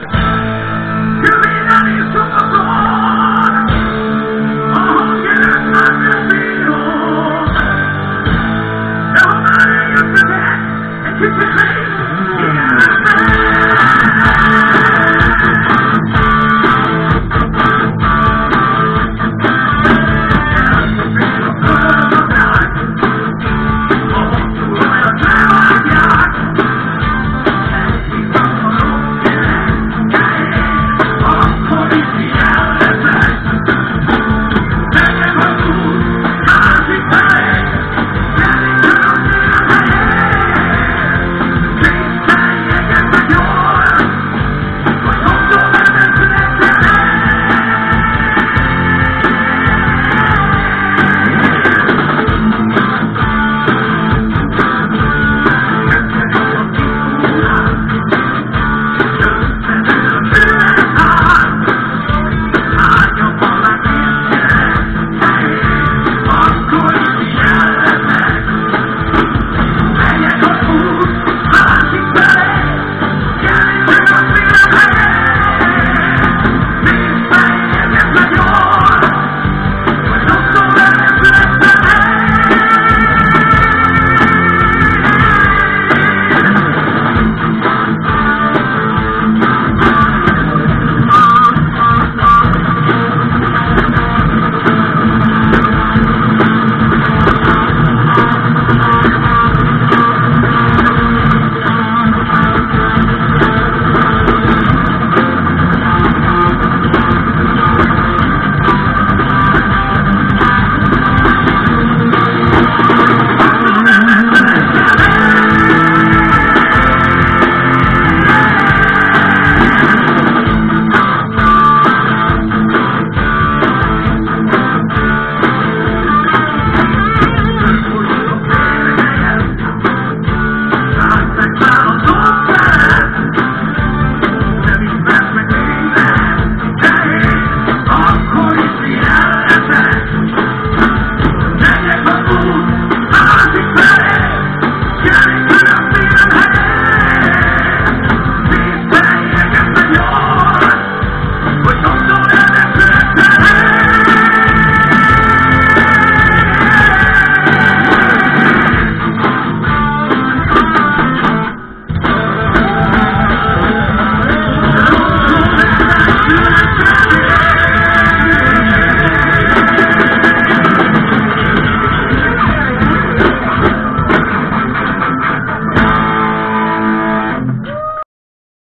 Bye.